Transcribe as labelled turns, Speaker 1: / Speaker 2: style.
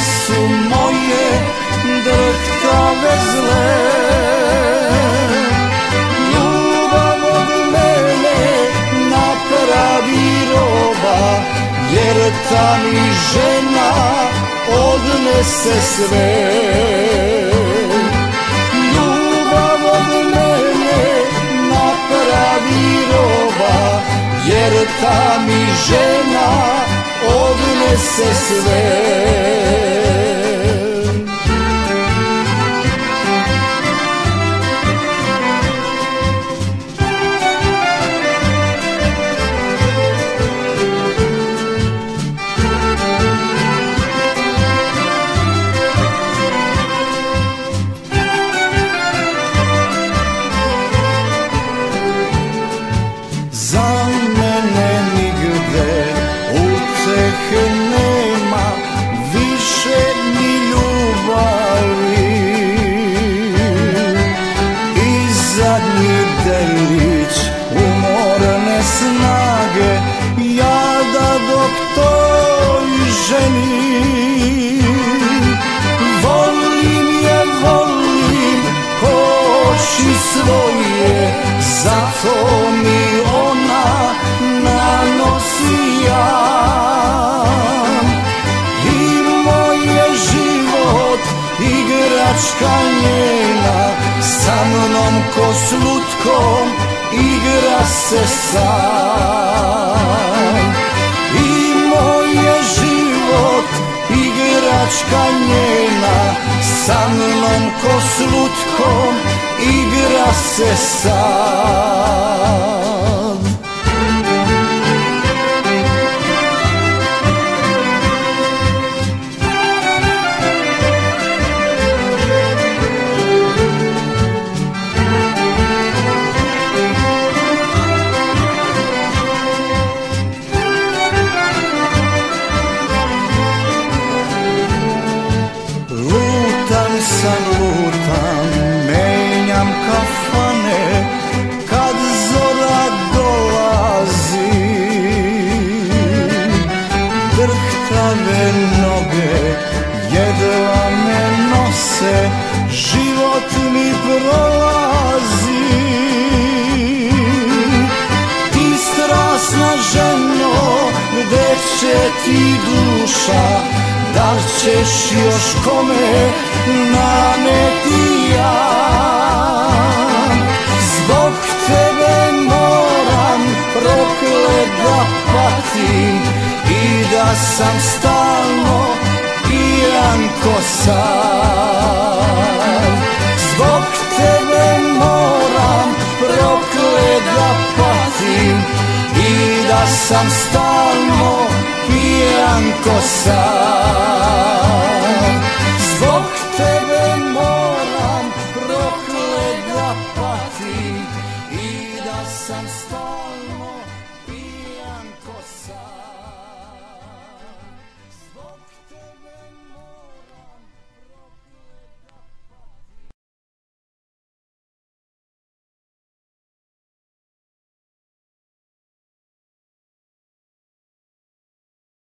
Speaker 1: su moje drhtave zle. Ljubav od mene napravi roba Jer ta mi žena odnese sve. Ljubav od mene napravi roba Jer ta mi žena odnese sve snage Jada dok toj ženi Volim je, volim oči svoje Zato mi ona nanosi jam I moj je život igračka njena Sa mnom ko s igra se sam. I moj je život igračka njena. Sa mnom ko s lutkom igra se sad duša Da ćeš još kome naneti ja? Zbog tebe moram proklet da patim I da sam stalno pijan ko sam Zbog tebe moram proklet da patim I da sam stalno pijan ko sam